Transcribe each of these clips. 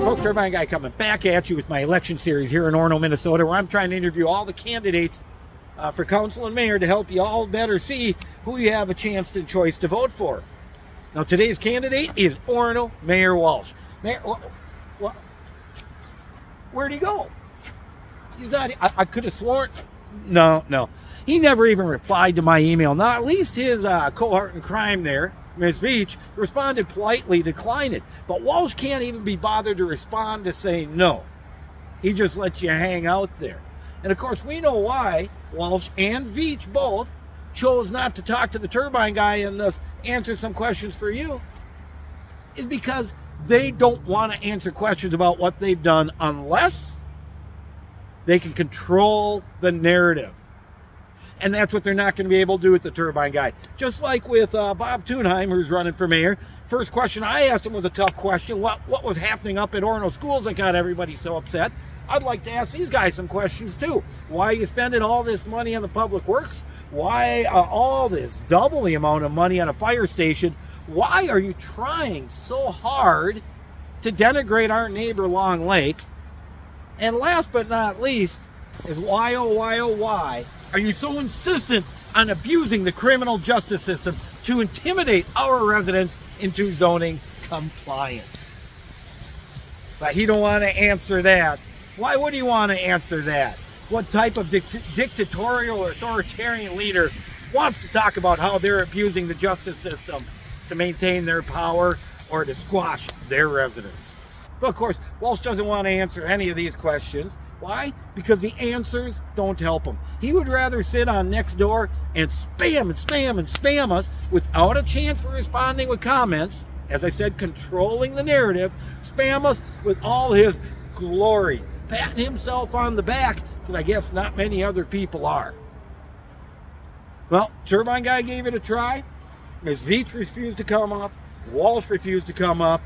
Hey folks, Turbine Guy coming back at you with my election series here in Orono, Minnesota, where I'm trying to interview all the candidates uh, for council and mayor to help you all better see who you have a chance and choice to vote for. Now, today's candidate is Orono Mayor Walsh. Mayor, wh- wh- where'd he go? He's not. I, I could have sworn. No, no. He never even replied to my email. Now, at least his uh, cohort in crime there, Ms. Veach, responded politely, declined it. But Walsh can't even be bothered to respond to say no. He just lets you hang out there. And of course, we know why Walsh and Veach both chose not to talk to the turbine guy and thus answer some questions for you is because they don't want to answer questions about what they've done unless they can control the narrative. And that's what they're not going to be able to do with the turbine guy. Just like with uh, Bob Thunheim, who's running for mayor. First question I asked him was a tough question. What what was happening up at Orono schools that got everybody so upset? I'd like to ask these guys some questions too. Why are you spending all this money on the public works? Why uh, all this double the amount of money on a fire station? Why are you trying so hard to denigrate our neighbor Long Lake? And last but not least, is why oh why oh why are you so insistent on abusing the criminal justice system to intimidate our residents into zoning compliance? But he don't want to answer that. Why would he want to answer that? What type of dic- dictatorial or authoritarian leader wants to talk about how they're abusing the justice system to maintain their power or to squash their residents? But of course, Walsh doesn't want to answer any of these questions. Why? Because the answers don't help him. He would rather sit on Nextdoor and spam and spam and spam us without a chance for responding with comments. As I said, controlling the narrative, spam us with all his glory, patting himself on the back, because I guess not many other people are. Well, Turbine Guy gave it a try. Ms. Veach refused to come up. Walsh refused to come up.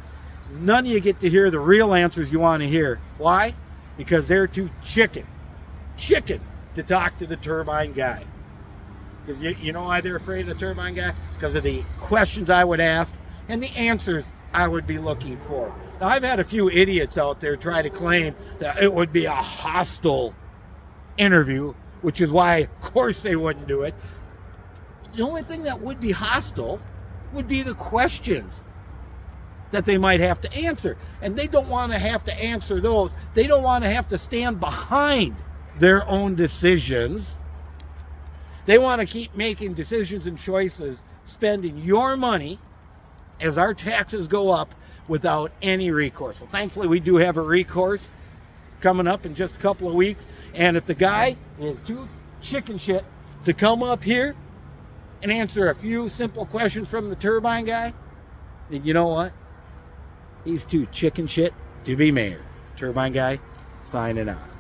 None of you get to hear the real answers you want to hear. Why? Because they're too chicken. Chicken to talk to the turbine guy. Because you, you know why they're afraid of the turbine guy? Because of the questions I would ask and the answers I would be looking for. Now, I've had a few idiots out there try to claim that it would be a hostile interview, which is why, of course, they wouldn't do it. The only thing that would be hostile would be the questions that they might have to answer. And they don't want to have to answer those. They don't want to have to stand behind their own decisions. They want to keep making decisions and choices, spending your money as our taxes go up without any recourse. Well, thankfully, we do have a recourse coming up in just a couple of weeks. And if the guy is too chicken shit to come up here and answer a few simple questions from the turbine guy, then you know what? He's too chicken shit to be mayor. Turbine guy, signing off.